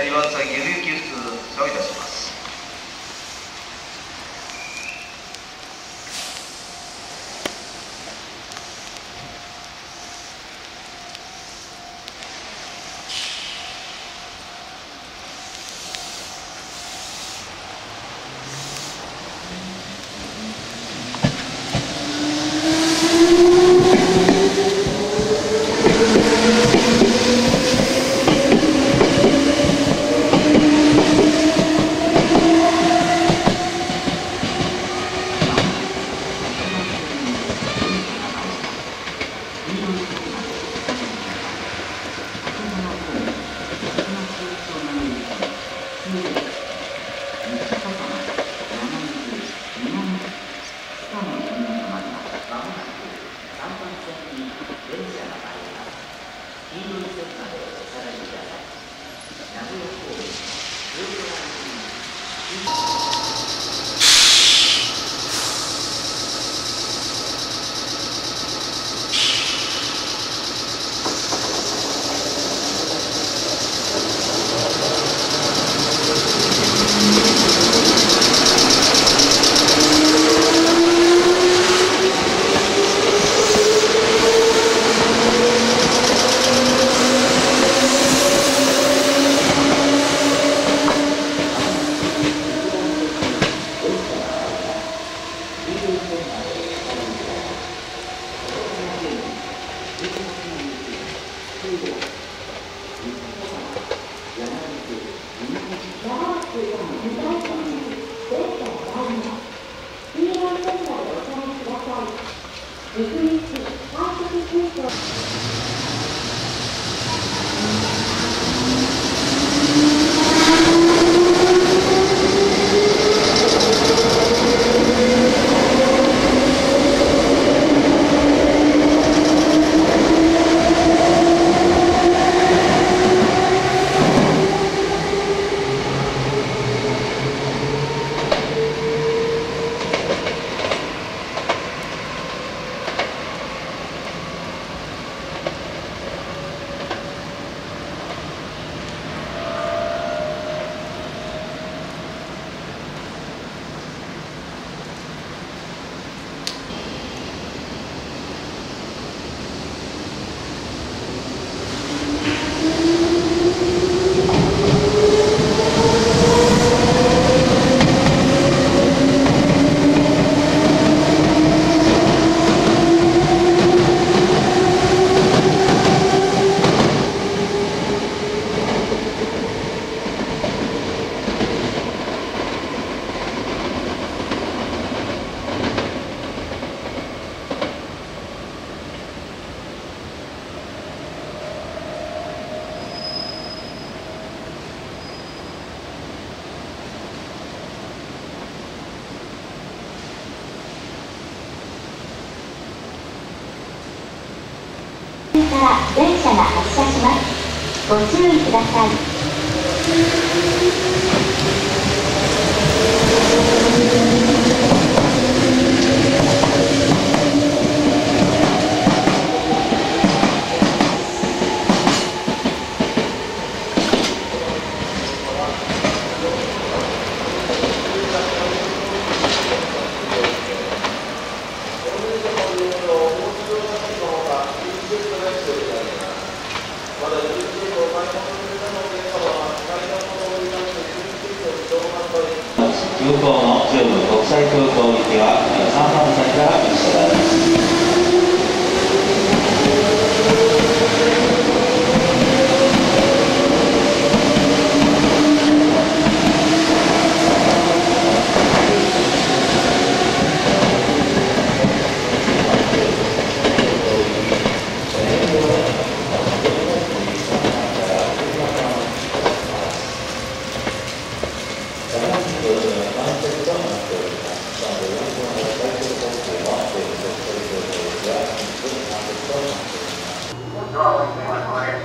岩田さん、ゆるゆき普通をいたします。電車が開きます黄色い線までお下がりください名古屋方面ウルトラから電車が発車します。ご注意ください。如果 Darling, my plan.